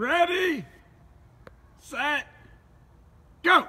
Ready, set, go!